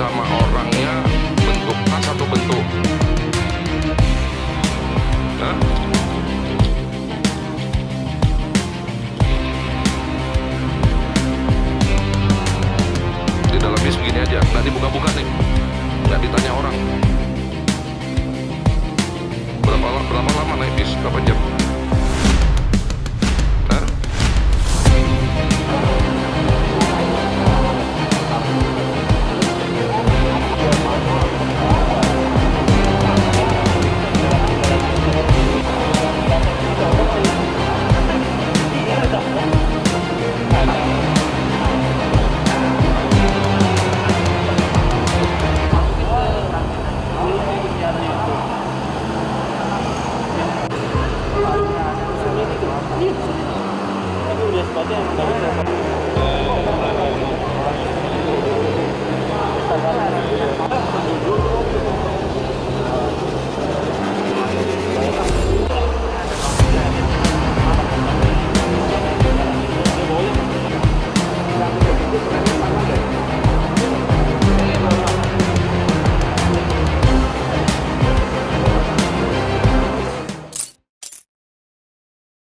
sama orangnya bentuk tas atau bentuk Hah? di dalam bis begini aja nggak dibuka-buka nih nggak ditanya orang Thank you.